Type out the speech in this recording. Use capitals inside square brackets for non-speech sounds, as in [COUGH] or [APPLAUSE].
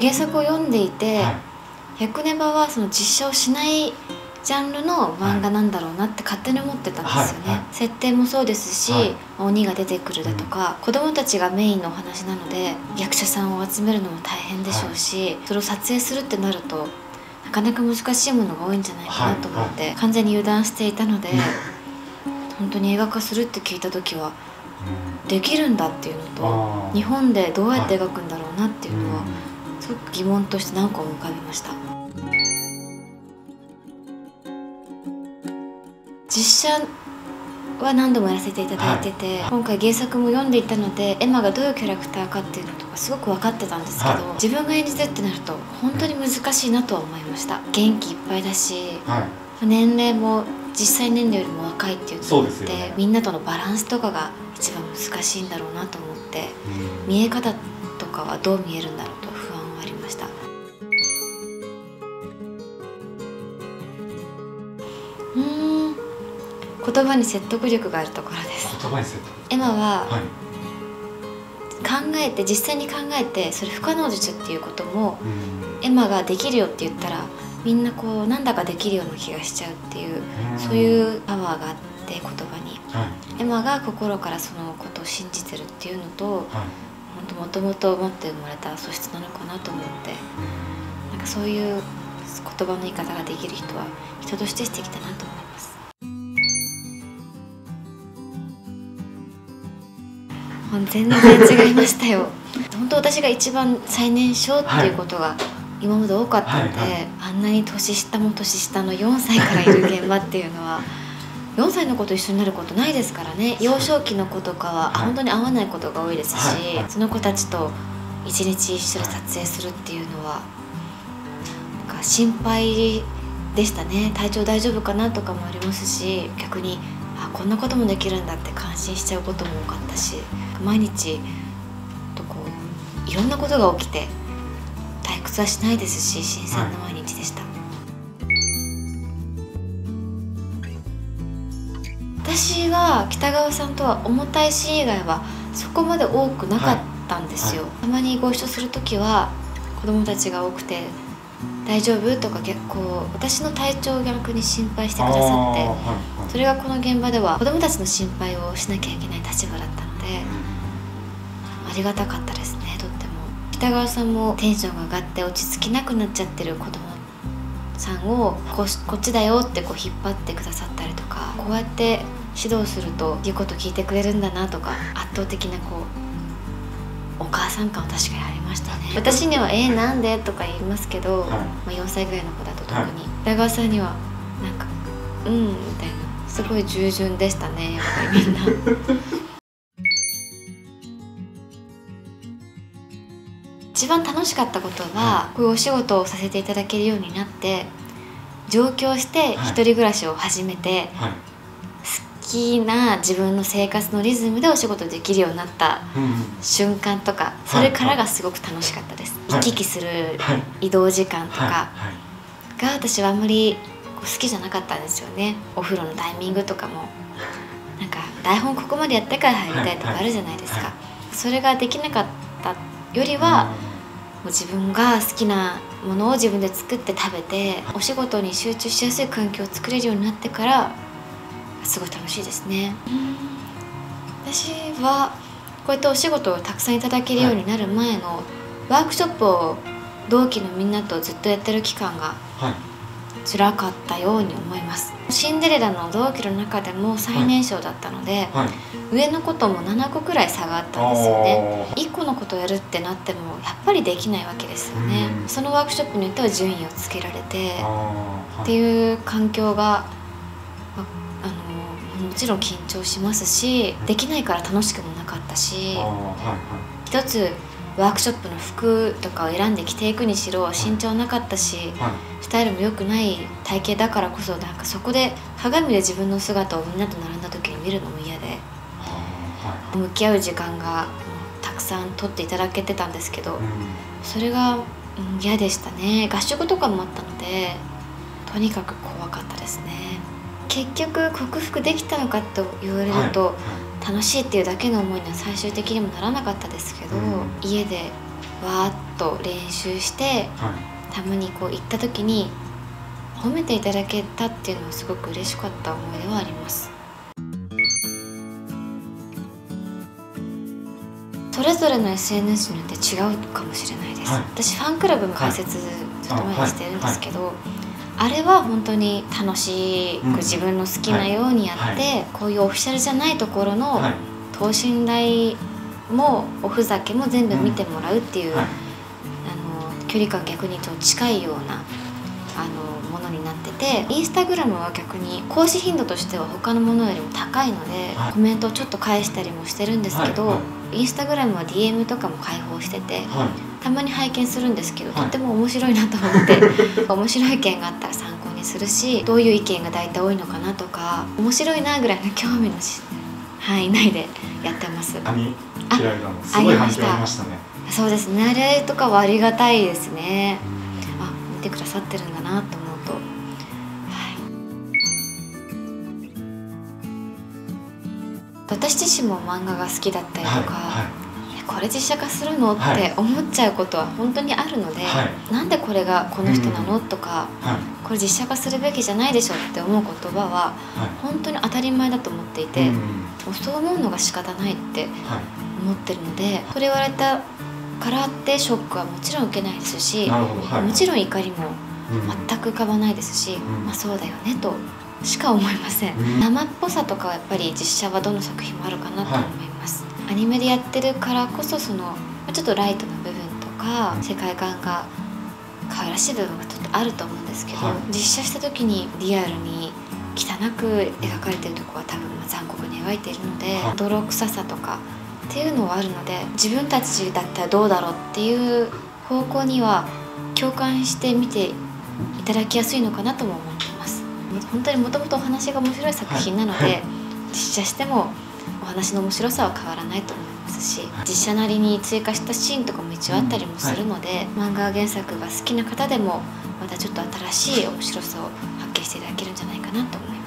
原作を読んでいて、はい。百ネバはその実写をしないジャンルの漫画なんだろうなって勝手に思ってたんですよね、はい。はい。設定もそうですし、はい。鬼が出てくるだとか、子供たちがメインのお話なので役者さんを集めるのも大変でしょうし、それを撮影するってなるとなかなか難しいものが多いんじゃないかなと思って、完全に油断していたので、[LAUGHS] 本当に映画化するって聞いた時はできるんだっていうのと日本でどうやって描くんだろうなっていうのは、うんすごく疑問として何個も浮かびました。実写は何度もやらせていただいてて、今回原作も読んでいたのでエマがどういうキャラクターかっていうのとかすごく分かってたんですけど、はい。自分が演じてってなると本当に難しいなとは思いました。元気いっぱいだしはい。年齢も実際年齢よりも若いっていうのもあって、ね。みんなとのバランスとかが一番難しいんだろうなと思ってうん。見え方とかはどう見えるんだろうと不安はありました。うーん。言葉に説得力があるところです。言葉にせエマははい。考えて実際に考えてそれ不可能術っていうこともうん。エマができるよって言ったらみんなこうなんだかできるような気がしちゃうっていううん。そういうパワーがあって言葉に。はい。エマが心からそのことを信じてるっていうのとはいもともと持って生まれた素質なのかなと思って。なんかそういう言葉の言い方ができる人は人として素敵だなと思います。全然違いましたよ。[LAUGHS] 本当私が一番最年少っていうことが今まで多かったので、はいはい。あんなに年下も年下の4歳からいる現場っていうのは4歳の子と一緒になることないですからね。幼少期の子とかは、はい。本当に会わないことが多いですし、はい。はい。その子たちと一日一緒に撮影するっていうのはなんか心配でしたね。体調大丈夫かなとかもありますし逆にあこんなこともできるんだって感心しちゃうことも多かったし毎日とこういろんなことが起きて退屈はしないですし新鮮な毎日でした、私は北川さんとは重たいシーン以外はそこまで多くなかったんですよ、はたまにご一緒する時は子供たちが多くて「大丈夫?」とか結構私の体調を逆に心配してくださってはいはい。それがこの現場では子供たちの心配をしなきゃいけない立場だったのでありがたかったですねとっても。北川さんもテンションが上がって落ち着きなくなっちゃってる子供さんをここっちだよってこう引っ張ってくださったりとかこうやって指導すると言うこと聞いてくれるんだなとか圧倒的なこうお母さん感は確かにありましたね私には「えー、なんで?」とか言いますけど、はいまあ、4歳ぐらいの子だと特に、はい北川さんにはなんか「うん」みたいなすごい従順でしたねやっぱりみんな。しかったことは、こういうお仕事をさせていただけるようになって上京して一人暮らしを始めて、はい。好きな自分の生活のリズムでお仕事できるようになったうん瞬間とかそれからがすごく楽しかったです、はい。行き来するはい。移動時間とはい。かが私はあんまり好きじゃなかったんですよね。お風呂のタイミングとかも。なんか台本ここまでやってから入りたいとかあるじゃないですか、それができなかったよりは、自分が好きなものを自分で作って食べてお仕事に集中しやすい環境を作れるようになってからすごい楽しいですね。私はこうやってお仕事をたくさんいただけるようになる前のワークショップを同期のみんなとずっとやってる期間がはい辛かったように思いますシンデレラの同期の中でも最年少だったので、はい。上の子とも7個くらい差があったんですよね。あ1個のことをやるってなってもやっぱりできないわけですよね。うん。そのワークショップによっては順位をつけられてっていう環境がああのもちろん緊張しますしできないから楽しくもなかったしあーはい。一つワークショップの服とかを選んで着ていくにしろ身長なかったしはい。はいスタイルも良くない体型だからこそなんかそこで鏡で自分の姿をみんなと並んだ時に見るのも嫌であ向き合う時間がうんたくさん取っていただけてたんですけどーはいはいそれがうん嫌でしたね。合宿とかもあったのでとにかく怖かったですね。結局克服できたのかと言われると、はい楽しいっていうだけの思いには最終的にもならなかったですけど、うん。家でわーっと練習してはい。たまにこう行った時に褒めていただけたっていうのはすごく嬉しかった思い出はあります。それぞれの SNS によって違うかもしれないです、はい。私ファンクラブも開設ちょっと前にしてるんですけど、あれは本当に楽しくうん。自分の好きなようにやって、はい。こういうオフィシャルじゃないところのはい。等身大もおふざけも全部見てもらうっていう、はい。あの距離感逆にと近いようなあのててインスタグラムは逆に更新頻度としては他のものよりも高いので、はい。コメントをちょっと返したりもしてるんですけど、はい。はインスタグラムは DM とかも開放しててはい。たまに拝見するんですけど、はい。とっても面白いなと思って [LAUGHS] 面白い意見があったら参考にするしどういう意見が大体多いのかなとか面白いなぐらいの興味のし範囲内でやってます。すごい反響ありましたね。そうですね。あれとかはありがたいですね。うん。あ見てくださってるんだなと私自身も漫画が好きだったりとか、はいえこれ実写化するの？っはい。て思っちゃうことは本当にあるので、はなんでこれがこの人なの、とかはい。これ実写化するべきじゃないでしょって思う言葉はは本当に当たり前だと思っていいて、そう思うのが仕方ないってはい。思ってるのでこれ言われたからってショックはもちろん受けないですし、もちろん怒りもうん。全く浮かばないですし、ん。まあそうだよねとしか思いません、うん。生っぽさとかはやっぱり実写はどの作品もあるかなと思います、アニメでやってるからこそそのまあちょっとライトな部分とか世界観が可愛らしい部分がちょっとあると思うんですけど、はい。実写した時にリアルに汚く描かれてるところは多分まあ残酷に描いているので、はい。泥臭さとかっていうのはあるので自分たちだったらどうだろうっていう方向には共感して見ていただきやすいのかなとも思ってます本当にもともとお話が面白い作品なので、はい。はい実写してもお話の面白さは変わらないと思いますし、はい。実写なりに追加したシーンとかも一応あったりもするので、漫画原作が好きな方でもまたちょっと新しい面白さを発見していただけるんじゃないかなと思います